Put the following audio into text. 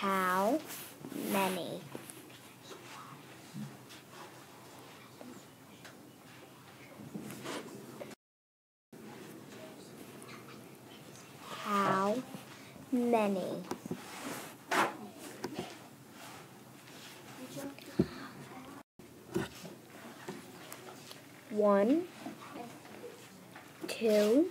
How many? How many? One, two,